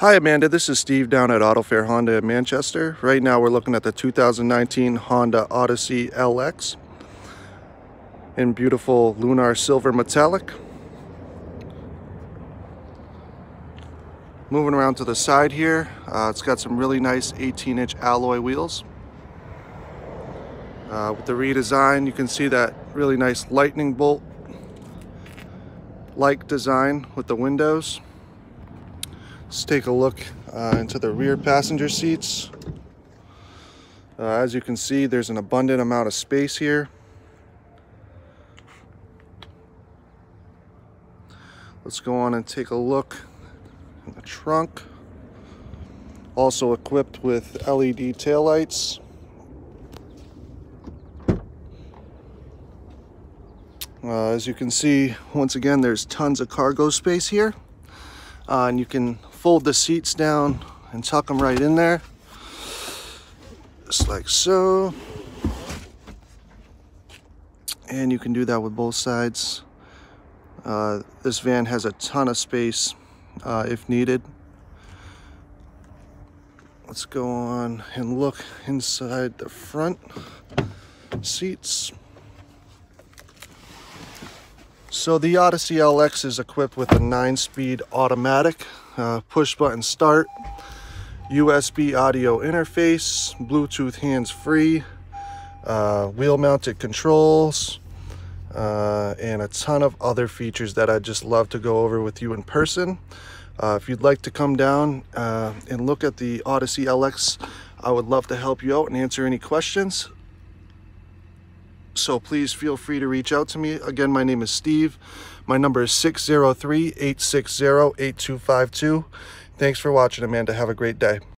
Hi Amanda, this is Steve down at AutoFair Honda in Manchester. Right now we're looking at the 2019 Honda Odyssey LX in beautiful lunar silver metallic. Moving around to the side here, uh, it's got some really nice 18 inch alloy wheels. Uh, with the redesign, you can see that really nice lightning bolt like design with the windows. Let's take a look uh, into the rear passenger seats. Uh, as you can see, there's an abundant amount of space here. Let's go on and take a look in the trunk. Also equipped with LED taillights. Uh, as you can see, once again, there's tons of cargo space here. Uh, and you can fold the seats down and tuck them right in there. Just like so. And you can do that with both sides. Uh, this van has a ton of space uh, if needed. Let's go on and look inside the front seats. So the Odyssey LX is equipped with a 9-speed automatic, uh, push-button start, USB audio interface, Bluetooth hands-free, uh, wheel-mounted controls, uh, and a ton of other features that I'd just love to go over with you in person. Uh, if you'd like to come down uh, and look at the Odyssey LX, I would love to help you out and answer any questions. So please feel free to reach out to me. Again, my name is Steve. My number is 603-860-8252. Thanks for watching, Amanda. Have a great day.